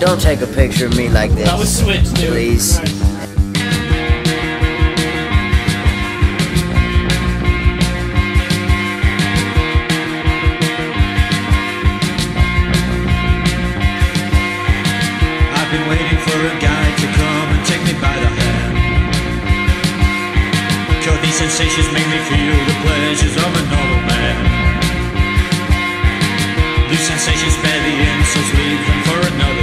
don't take a picture of me like this. That was switch, dude. Please. I've been waiting for a guy to come and take me by the hand. Cure these sensations make me feel the pleasures of a normal man. These sensations spare the insults, leave them for another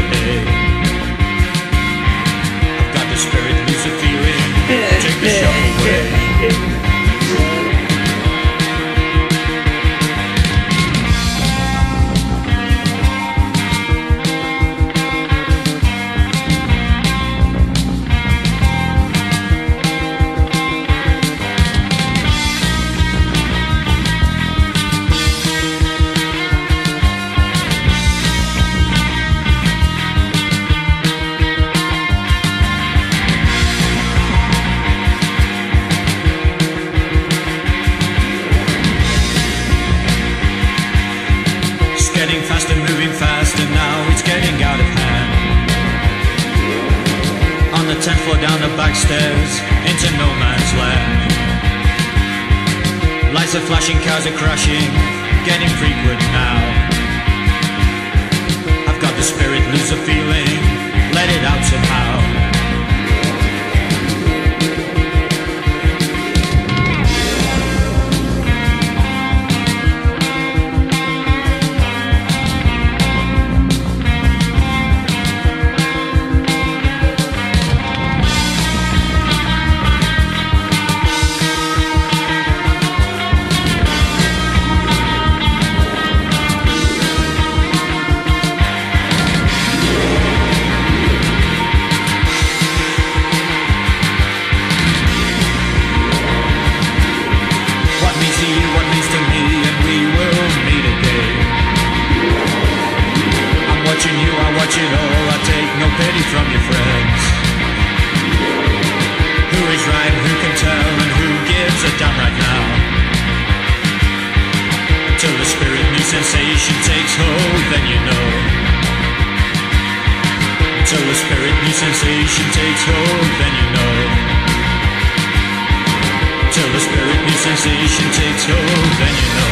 stairs, into no man's land. Lights are flashing, cars are crashing, getting frequent now. I've got the spirit, lose the feeling, let it out somehow. From your friends. Who is right, who can tell, and who gives a damn right now? Until the spirit new sensation takes hold, then you know. Until the spirit new sensation takes hold, then you know. Till the spirit new sensation takes hold, then you know.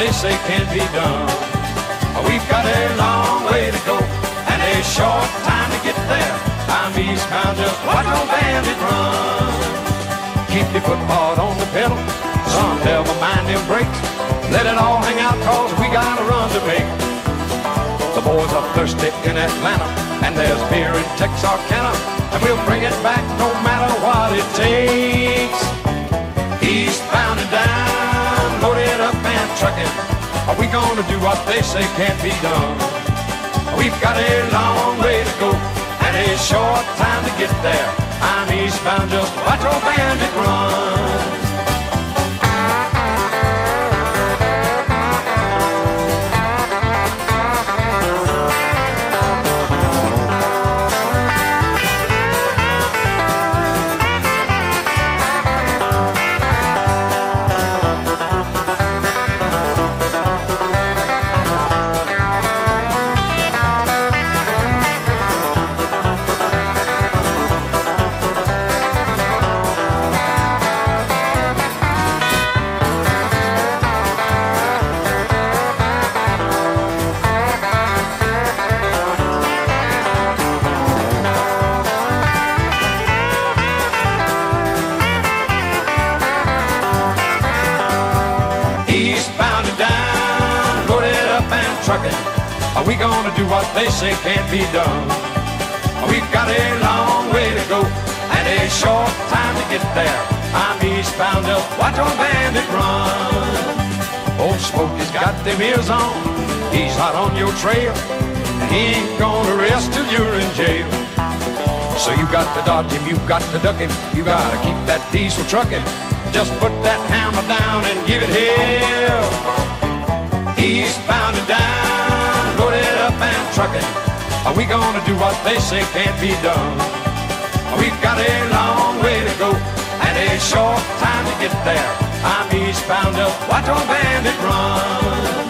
They say can't be done? We've got a long way to go and a short time to get there. I'm eastbound, just watch no bandit run. Keep your foot hard on the pedal, son, never mind them brakes. Let it all hang out, cause we got a run to make. The boys are thirsty in Atlanta, and there's beer in Texarkana, and we'll bring it back no matter what it takes. Eastbound and down, trucking. Are we gonna do what they say can't be done? We've got a long way to go and a short time to get there. I'm eastbound, just watch old bandit we gonna do what they say can't be done? We've got a long way to go and a short time to get there. I'm eastbound up, watch on bandit run. Old Smokey's got them ears on, he's hot on your trail. And he ain't gonna rest till you're in jail. So you got to dodge him, you got to duck him, you gotta keep that diesel trucking. Just put that hammer down and give it hell. Trucking. Are we gonna do what they say can't be done? We've got a long way to go and a short time to get there. I'm eastbound up, watch on bandit run.